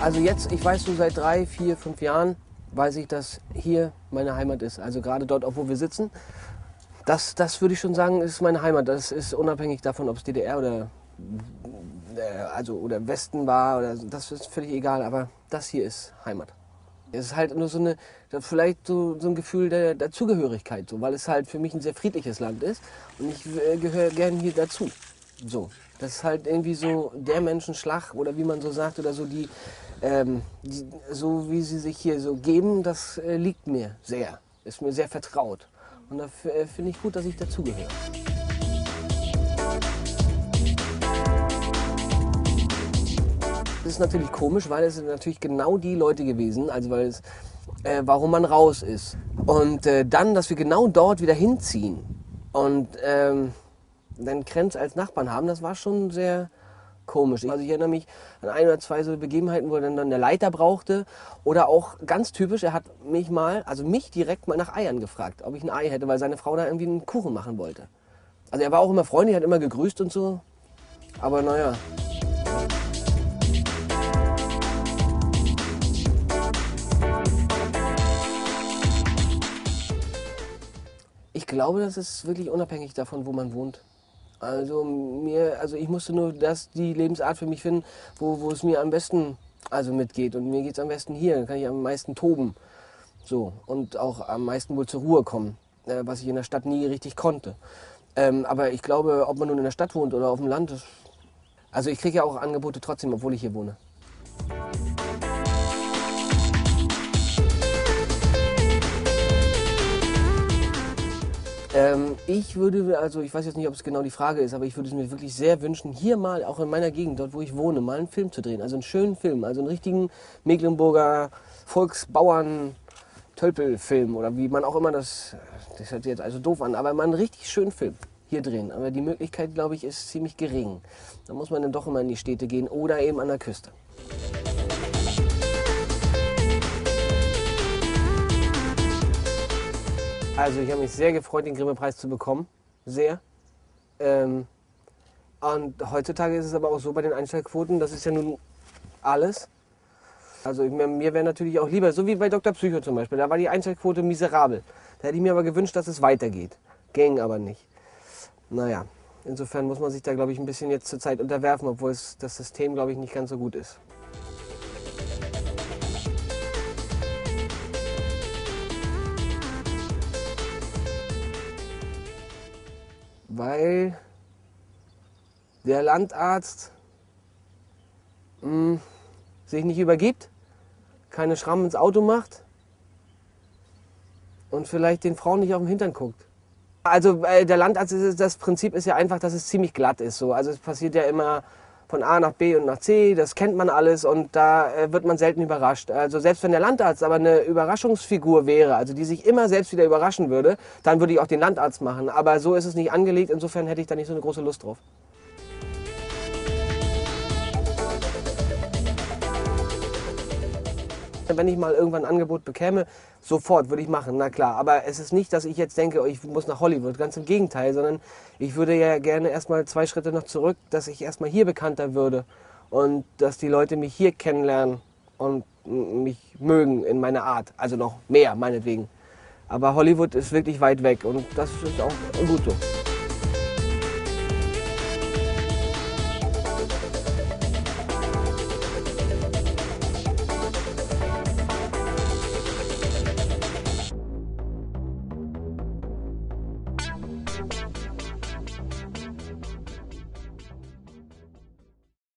Also jetzt, ich weiß so seit drei, vier, fünf Jahren, weiß ich, dass hier meine Heimat ist. Also gerade dort, auch wo wir sitzen. Das, das würde ich schon sagen, ist meine Heimat. Das ist unabhängig davon, ob es DDR oder, äh, also, oder Westen war. Oder, das ist völlig egal, aber das hier ist Heimat. Es ist halt nur so eine, vielleicht so, so ein Gefühl der, der Zugehörigkeit, so, weil es halt für mich ein sehr friedliches Land ist und ich äh, gehöre gerne hier dazu. So, das ist halt irgendwie so der Menschenschlag oder wie man so sagt oder so die, ähm, die so wie sie sich hier so geben, das äh, liegt mir sehr, ist mir sehr vertraut und da äh, finde ich gut, dass ich dazugehöre. Das ist natürlich komisch, weil es sind natürlich genau die Leute gewesen, also weil es, äh, warum man raus ist. Und äh, dann, dass wir genau dort wieder hinziehen und ähm, dann Krenz als Nachbarn haben, das war schon sehr komisch. Also ich erinnere mich an ein oder zwei so Begebenheiten, wo er dann eine Leiter brauchte. Oder auch ganz typisch, er hat mich mal, also mich direkt mal nach Eiern gefragt, ob ich ein Ei hätte, weil seine Frau da irgendwie einen Kuchen machen wollte. Also er war auch immer freundlich, hat immer gegrüßt und so. Aber naja. Ich glaube, das ist wirklich unabhängig davon, wo man wohnt. Also mir, also ich musste nur das die Lebensart für mich finden, wo, wo es mir am besten also mitgeht. Und mir geht es am besten hier, dann kann ich am meisten toben. So. Und auch am meisten wohl zur Ruhe kommen, äh, was ich in der Stadt nie richtig konnte. Ähm, aber ich glaube, ob man nun in der Stadt wohnt oder auf dem Land, das, also ich kriege ja auch Angebote trotzdem, obwohl ich hier wohne. Ähm, ich würde, also ich weiß jetzt nicht, ob es genau die Frage ist, aber ich würde es mir wirklich sehr wünschen, hier mal, auch in meiner Gegend, dort wo ich wohne, mal einen Film zu drehen. Also einen schönen Film, also einen richtigen Mecklenburger Volksbauern Tölpel-Film oder wie man auch immer das, das hört sich jetzt also doof an, aber mal einen richtig schönen Film hier drehen. Aber die Möglichkeit, glaube ich, ist ziemlich gering. Da muss man dann doch immer in die Städte gehen oder eben an der Küste. Also ich habe mich sehr gefreut, den Grimme-Preis zu bekommen. Sehr. Ähm, und heutzutage ist es aber auch so bei den Einstellquoten, das ist ja nun alles. Also mir, mir wäre natürlich auch lieber, so wie bei Dr. Psycho zum Beispiel, da war die Einstellquote miserabel. Da hätte ich mir aber gewünscht, dass es weitergeht. Ging aber nicht. Naja, insofern muss man sich da, glaube ich, ein bisschen jetzt zur Zeit unterwerfen, obwohl es, das System, glaube ich, nicht ganz so gut ist. Weil der Landarzt mh, hm, sich nicht übergibt, keine Schrammen ins Auto macht und vielleicht den Frauen nicht auf den Hintern guckt. Also äh, der Landarzt, ist, das Prinzip ist ja einfach, dass es ziemlich glatt ist. So. Also es passiert ja immer von A nach B und nach C, das kennt man alles und da äh, wird man selten überrascht. Also selbst wenn der Landarzt aber eine Überraschungsfigur wäre, also die sich immer selbst wieder überraschen würde, dann würde ich auch den Landarzt machen. Aber so ist es nicht angelegt, insofern hätte ich da nicht so eine große Lust drauf. Wenn ich mal irgendwann ein Angebot bekäme, sofort würde ich machen, na klar. Aber es ist nicht, dass ich jetzt denke, ich muss nach Hollywood, ganz im Gegenteil, sondern ich würde ja gerne erstmal zwei Schritte noch zurück, dass ich erstmal hier bekannter würde und dass die Leute mich hier kennenlernen und mich mögen in meiner Art. Also noch mehr, meinetwegen. Aber Hollywood ist wirklich weit weg und das ist auch gut so.